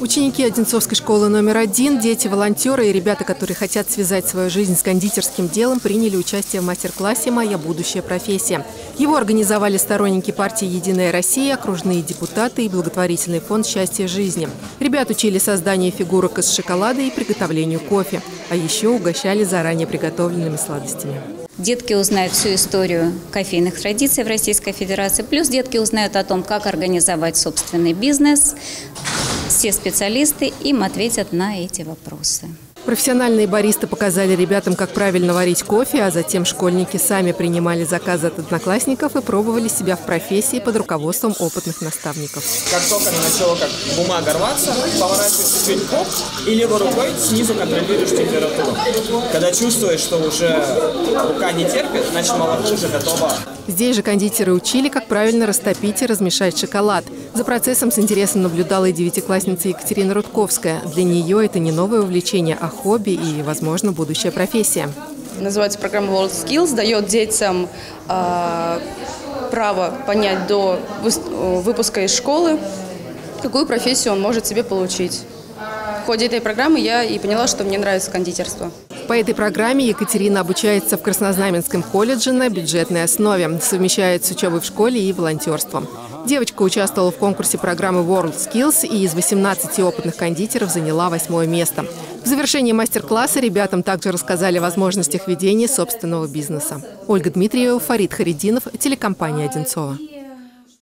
Ученики Одинцовской школы номер один, дети-волонтеры и ребята, которые хотят связать свою жизнь с кондитерским делом, приняли участие в мастер-классе «Моя будущая профессия». Его организовали сторонники партии «Единая Россия», окружные депутаты и благотворительный фонд «Счастье жизни». Ребят учили созданию фигурок из шоколада и приготовлению кофе, а еще угощали заранее приготовленными сладостями. Детки узнают всю историю кофейных традиций в Российской Федерации, плюс детки узнают о том, как организовать собственный бизнес, все специалисты им ответят на эти вопросы. Профессиональные баристы показали ребятам, как правильно варить кофе, а затем школьники сами принимали заказы от одноклассников и пробовали себя в профессии под руководством опытных наставников. Как только она начала как бумага рваться, поворачиваешь чуть хоп, и левой рукой снизу контролируешь температуру. Когда чувствуешь, что уже рука не терпит, значит молоко уже готово. Здесь же кондитеры учили, как правильно растопить и размешать шоколад. За процессом с интересом наблюдала и девятиклассница Екатерина Рудковская. Для нее это не новое увлечение, а хобби и, возможно, будущая профессия. Называется программа World Skills, дает детям э, право понять до выпуска из школы, какую профессию он может себе получить. В ходе этой программы я и поняла, что мне нравится кондитерство. По этой программе Екатерина обучается в Краснознаменском колледже на бюджетной основе, совмещает с учебой в школе и волонтерством. Девочка участвовала в конкурсе программы World Skills и из 18 опытных кондитеров заняла восьмое место. В завершении мастер-класса ребятам также рассказали о возможностях ведения собственного бизнеса. Ольга Дмитриева, Фарид Харидинов, телекомпания «Одинцова».